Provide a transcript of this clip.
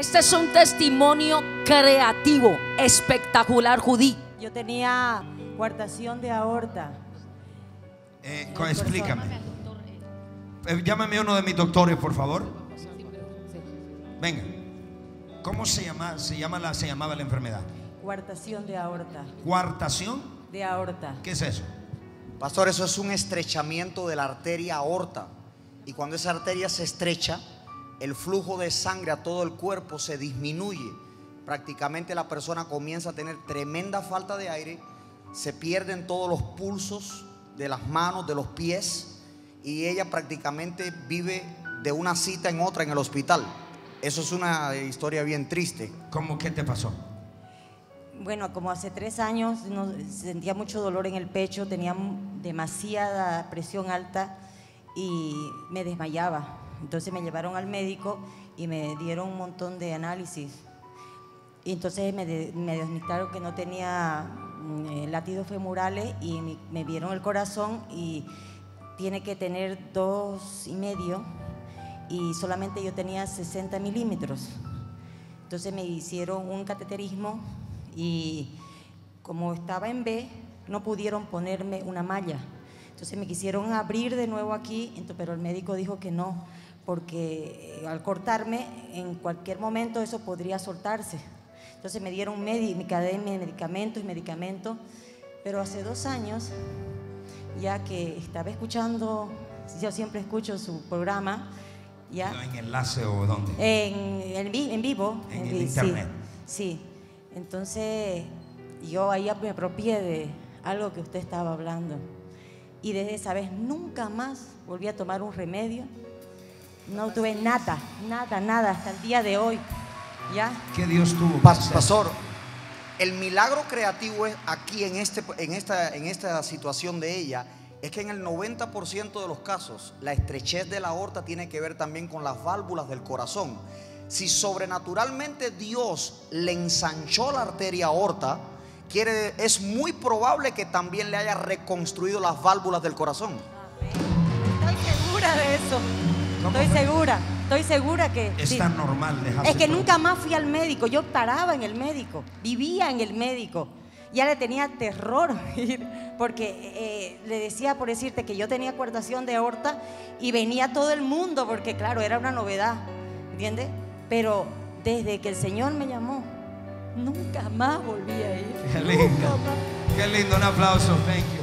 Este es un testimonio creativo, espectacular, Judí. Yo tenía coartación de aorta. Eh, explícame. Eh, llámame a uno de mis doctores, por favor. Venga. ¿Cómo se llama? Se llama la, se llamaba la enfermedad. Coartación de aorta. Cuartación. De aorta. ¿Qué es eso? Pastor, eso es un estrechamiento de la arteria aorta. Y cuando esa arteria se estrecha, el flujo de sangre a todo el cuerpo se disminuye. Prácticamente la persona comienza a tener tremenda falta de aire, se pierden todos los pulsos de las manos, de los pies, y ella prácticamente vive de una cita en otra en el hospital. Eso es una historia bien triste. ¿Cómo qué te pasó? Bueno, como hace tres años no- sentía mucho dolor en el pecho, tenía demasiada presión alta y me desmayaba. Entonces me llevaron al médico y me dieron un montón de análisis. Y entonces me, me diagnosticaron que no tenía mm, eh, latidos femorales y me, me vieron el corazón y tiene que tener dos y medio y solamente yo tenía 60 milímetros. Entonces me hicieron un cateterismo y como estaba en B, no pudieron ponerme una malla. Entonces me quisieron abrir de nuevo aquí, pero el médico dijo que no, porque eh, al cortarme en cualquier momento eso podría soltarse. Entonces me dieron medicamentos y medicamentos, pero hace dos años, ya que estaba escuchando, yo siempre escucho su programa, ya ¿En enlace o dónde? en, en en vivo. En el vi- internet. Sí, sí. Entonces yo ahí me apropié de algo que usted estaba hablando. Y desde esa vez nunca más volví a tomar un remedio. No tuve nada, nada, nada hasta el día de hoy. ¿Ya? ¿Qué Dios tuvo? que Pa- hacer? Pastor, el milagro creativo es aquí en, este, en, esta, en esta situación de ella es que en el 90% de los casos la estrechez de la aorta tiene que ver también con las válvulas del corazón. Si sobrenaturalmente Dios le ensanchó la arteria aorta, quiere, es muy probable que también le haya reconstruido las válvulas del corazón. Estoy segura de eso. ¿Cómo Estoy fue? segura, estoy segura que... Es sí. tan normal dejarse Es que todo. nunca más fui al médico, yo paraba en el médico, vivía en el médico. Ya le tenía terror ir, porque eh, le decía, por decirte, que yo tenía coartación de aorta y venía todo el mundo, porque claro, era una novedad, ¿entiendes? Pero desde que el Señor me llamó, nunca más volví a ir. Qué lindo. Qué lindo, un aplauso. Thank you.